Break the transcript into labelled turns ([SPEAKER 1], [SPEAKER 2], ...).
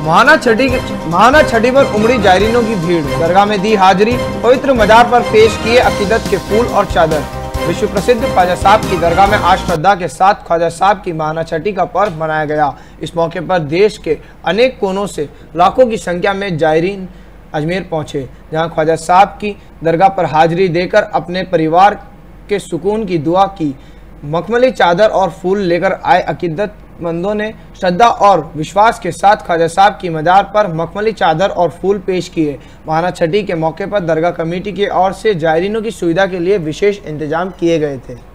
[SPEAKER 1] महाना छठी महाना छठी पर उमड़ी जायरीनों की भीड़। दरगाह में दी हाजिरी, पवित्र मजार पर पेश किए अकीदत के फूल और चादर। विश्व प्रसिद्ध ख्वाजा साहब की दरगाह में आज श्रद्धा के साथ ख्वाजा साहब की महाना छठी का पर्व मनाया गया। इस मौके पर देश के अनेक कोनों से लाखों की संख्या में जायरीन अजमेर पहुँचे, जहाँ ख्वाजा साहब की दरगाह पर हाजिरी देकर अपने परिवार के सुकून की दुआ की। मखमली चादर और फूल लेकर आए अकीदत मंदों ने श्रद्धा और विश्वास के साथ ख्वाजा साहब की मदार पर मखमली चादर और फूल पेश किए। महाना छठी के मौके पर दरगाह कमेटी की ओर से जायरीनों की सुविधा के लिए विशेष इंतज़ाम किए गए थे।